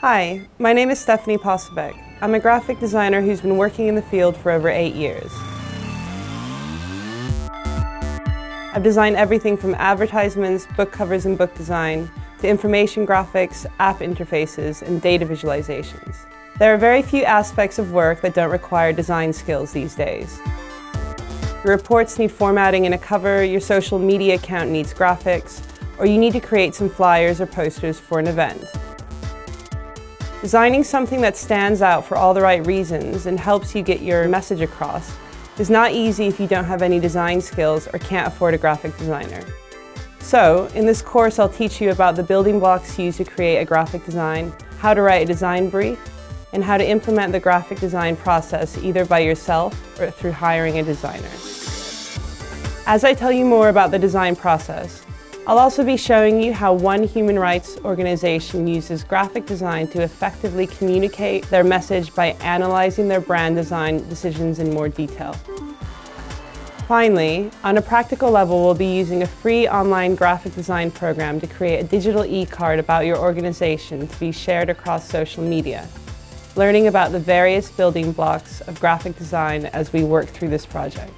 Hi, my name is Stephanie Posselbeck. I'm a graphic designer who's been working in the field for over eight years. I've designed everything from advertisements, book covers and book design, to information graphics, app interfaces, and data visualizations. There are very few aspects of work that don't require design skills these days. Your reports need formatting in a cover, your social media account needs graphics, or you need to create some flyers or posters for an event. Designing something that stands out for all the right reasons and helps you get your message across is not easy if you don't have any design skills or can't afford a graphic designer. So, in this course I'll teach you about the building blocks used to create a graphic design, how to write a design brief, and how to implement the graphic design process either by yourself or through hiring a designer. As I tell you more about the design process, I'll also be showing you how one human rights organization uses graphic design to effectively communicate their message by analyzing their brand design decisions in more detail. Finally, on a practical level, we'll be using a free online graphic design program to create a digital e-card about your organization to be shared across social media, learning about the various building blocks of graphic design as we work through this project.